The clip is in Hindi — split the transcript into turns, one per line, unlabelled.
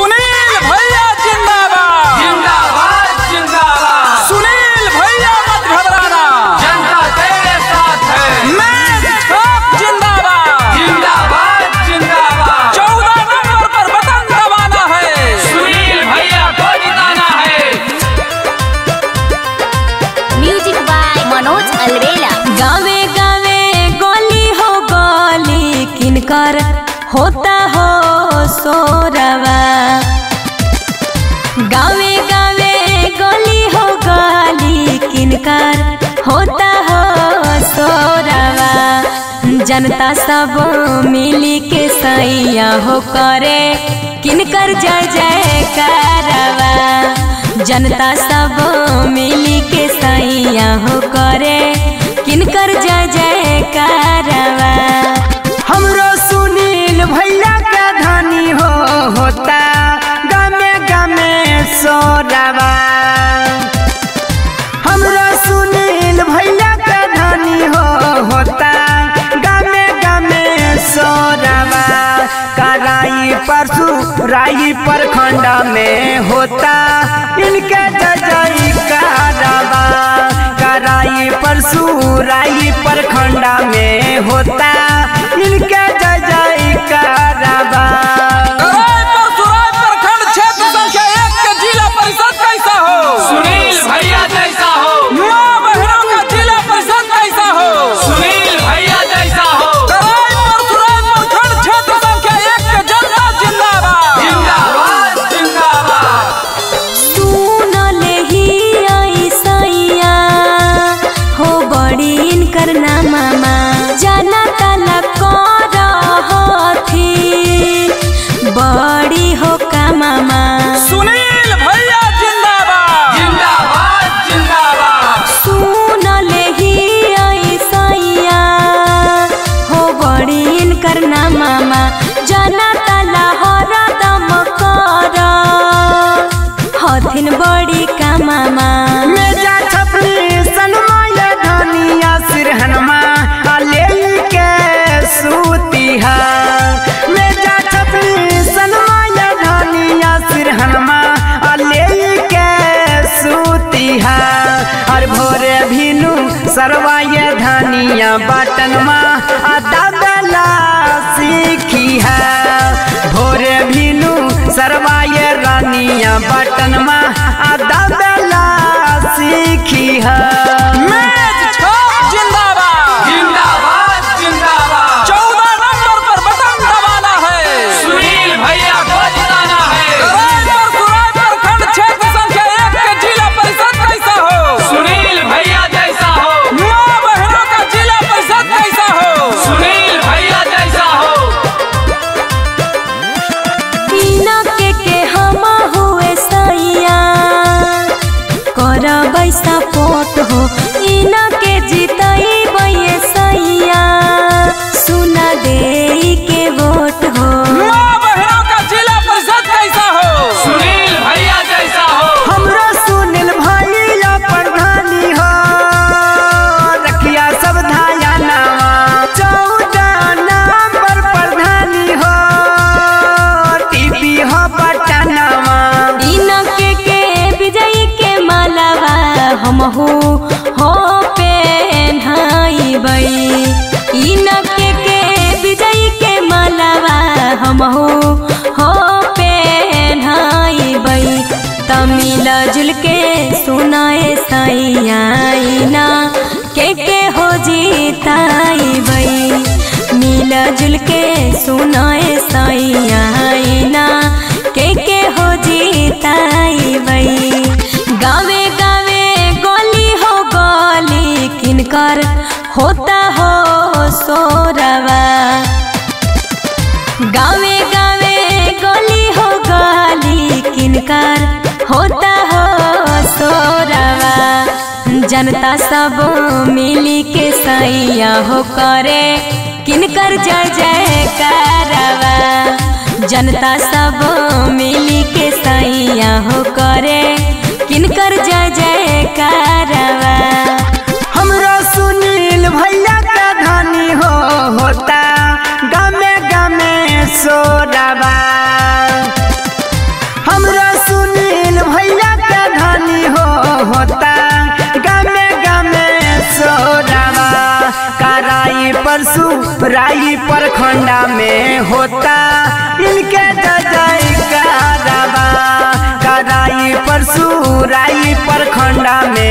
सुनील भैया जिंदाबाद।
जिंदाबाद जिंदाबाद।
सुनील भैया मत घबराना।
जनता तेरे साथ है।
मैं जिंदाबाद।
जिंदाबाद जिंदाबाद।
चौदह नंबर पर बटन दबाना है।
सुनील भैया को जिताना है।
Music by Manoj Alwela. गावे गावे गोली हो गोली किनकर होता हो सोरवा। गोली किनकर होता हो सोरवा। जनता सब मिली के सैया हो करे। किनकर जय जय करवा जनता सब मिली के सैया हो करे। किनकर जय जय
परसू पर प्रखंड में होता। इनके जजाई कराई परसू पर प्रखंड में होता।
इनकर नामा
सूतिहा हर भोरे भीनु सरवाए धनिया बटनमा आ दादला सीखिहा भोरे भीनु सरवाए रानिया बाटन मा। दादला सीखिहा
मैच
yeah. हम हो हो बई। तमिल जुल के सुनाए सैया। गावे गावे, गोली हो गोली, किनकर होता हो सोरवा। जनता सब मिली के सैया हो करे, किनकर जय जय करवा। जनता सब मिली के सैया हो करे, किनकर जय
राई प्रखंडा में होता। इनके जजाई का कराई परसू राई प्रखंडा में